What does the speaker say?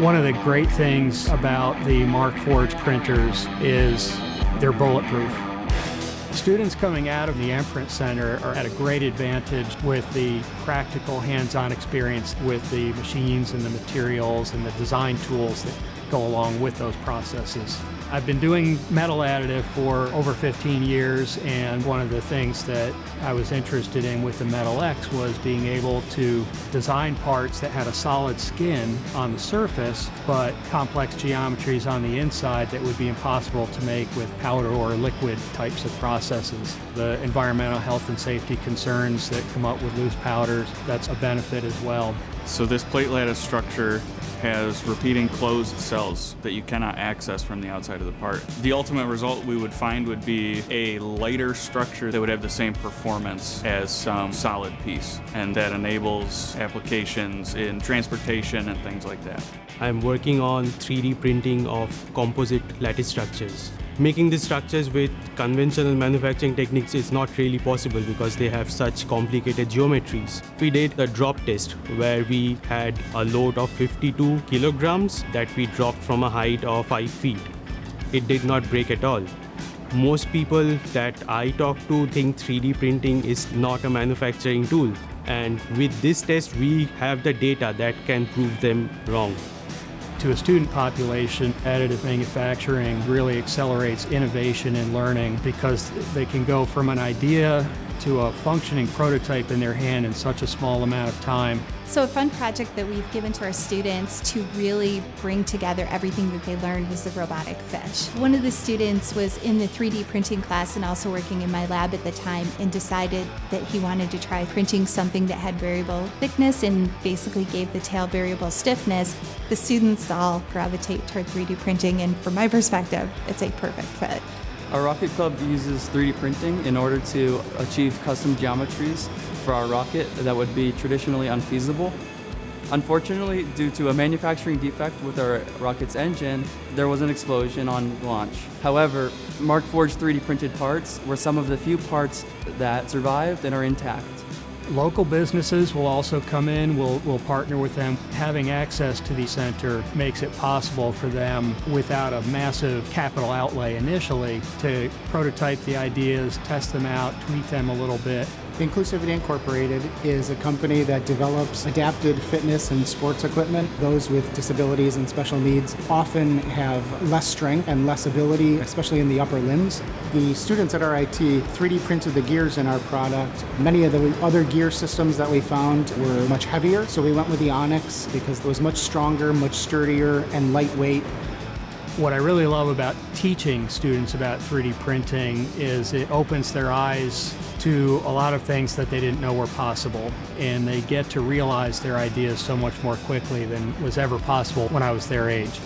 One of the great things about the Markforged printers is they're bulletproof. Students coming out of the AMPrint Center are at a great advantage with the practical hands-on experience with the machines and the materials and the design tools that go along with those processes. I've been doing metal additive for over 15 years, and one of the things that I was interested in with the Metal X was being able to design parts that had a solid skin on the surface, but complex geometries on the inside that would be impossible to make with powder or liquid types of processes. The environmental health and safety concerns that come up with loose powders, that's a benefit as well. So this plate lattice structure has repeating closed cells that you cannot access from the outside of the part. The ultimate result we would find would be a lighter structure that would have the same performance as some solid piece, and that enables applications in transportation and things like that. I'm working on 3D printing of composite lattice structures. Making these structures with conventional manufacturing techniques is not really possible because they have such complicated geometries. We did a drop test where we had a load of 52 kilograms that we dropped from a height of 5 feet. It did not break at all. Most people that I talk to think 3D printing is not a manufacturing tool. And with this test, we have the data that can prove them wrong to a student population, additive manufacturing really accelerates innovation and learning because they can go from an idea to a functioning prototype in their hand in such a small amount of time. So, a fun project that we've given to our students to really bring together everything that they learned was the robotic fish. One of the students was in the 3D printing class and also working in my lab at the time and decided that he wanted to try printing something that had variable thickness and basically gave the tail variable stiffness. The students all gravitate toward 3D printing, and from my perspective, it's a perfect fit. Our Rocket Club uses 3D printing in order to achieve custom geometries for our rocket that would be traditionally unfeasible. Unfortunately, due to a manufacturing defect with our rocket's engine, there was an explosion on launch. However, Markforged 3D printed parts were some of the few parts that survived and are intact. Local businesses will also come in, we'll, we'll partner with them. Having access to the center makes it possible for them, without a massive capital outlay initially, to prototype the ideas, test them out, tweak them a little bit, Inclusivity Incorporated is a company that develops adapted fitness and sports equipment. Those with disabilities and special needs often have less strength and less ability, especially in the upper limbs. The students at RIT 3D printed the gears in our product. Many of the other gear systems that we found were much heavier, so we went with the Onyx because it was much stronger, much sturdier, and lightweight. What I really love about teaching students about 3D printing is it opens their eyes to a lot of things that they didn't know were possible, and they get to realize their ideas so much more quickly than was ever possible when I was their age.